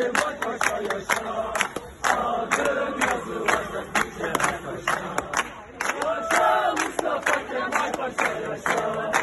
Yaşa Mustafa Kemal Paşa yaşa.